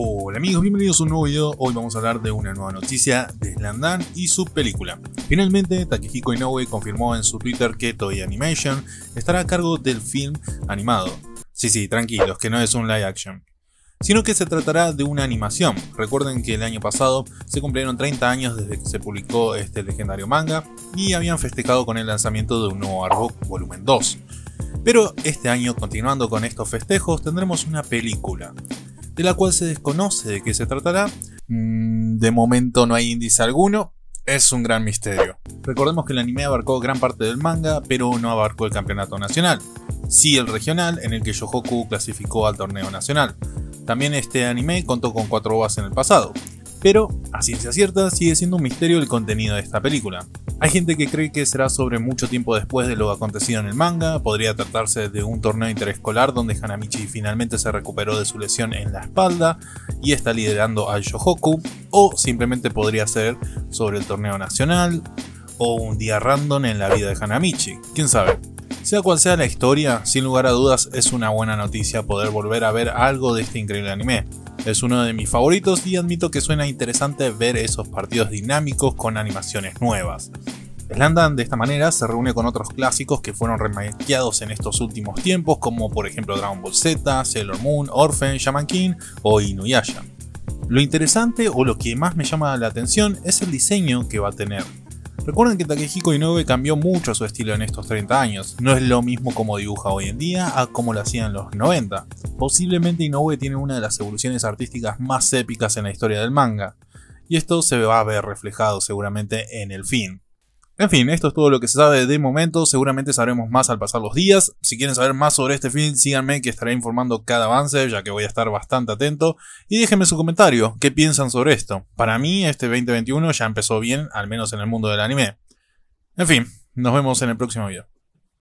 Hola amigos, bienvenidos a un nuevo video. Hoy vamos a hablar de una nueva noticia de Slandan y su película. Finalmente, Takehiko Inoue confirmó en su Twitter que Toei Animation estará a cargo del film animado. Sí, sí, tranquilos, que no es un live action. Sino que se tratará de una animación. Recuerden que el año pasado se cumplieron 30 años desde que se publicó este legendario manga y habían festejado con el lanzamiento de un nuevo Arbok Volumen 2. Pero este año, continuando con estos festejos, tendremos una película de la cual se desconoce de qué se tratará. Mm, de momento no hay índice alguno, es un gran misterio. Recordemos que el anime abarcó gran parte del manga, pero no abarcó el campeonato nacional. Sí el regional, en el que Yohoku clasificó al torneo nacional. También este anime contó con cuatro OVAs en el pasado, pero a ciencia cierta sigue siendo un misterio el contenido de esta película. Hay gente que cree que será sobre mucho tiempo después de lo acontecido en el manga, podría tratarse de un torneo interescolar donde Hanamichi finalmente se recuperó de su lesión en la espalda y está liderando al Shohoku, o simplemente podría ser sobre el torneo nacional, o un día random en la vida de Hanamichi, quién sabe. Sea cual sea la historia, sin lugar a dudas es una buena noticia poder volver a ver algo de este increíble anime. Es uno de mis favoritos y admito que suena interesante ver esos partidos dinámicos con animaciones nuevas. Slandan de esta manera se reúne con otros clásicos que fueron remakeados en estos últimos tiempos, como por ejemplo Dragon Ball Z, Sailor Moon, Orphan, Shaman King o Inuyasha. Lo interesante o lo que más me llama la atención es el diseño que va a tener. Recuerden que Takehiko Inoue cambió mucho su estilo en estos 30 años. No es lo mismo como dibuja hoy en día a como lo hacía en los 90. Posiblemente Inoue tiene una de las evoluciones artísticas más épicas en la historia del manga. Y esto se va a ver reflejado seguramente en el fin. En fin, esto es todo lo que se sabe de momento, seguramente sabremos más al pasar los días. Si quieren saber más sobre este film, síganme que estaré informando cada avance, ya que voy a estar bastante atento. Y déjenme su comentario, ¿qué piensan sobre esto? Para mí, este 2021 ya empezó bien, al menos en el mundo del anime. En fin, nos vemos en el próximo video.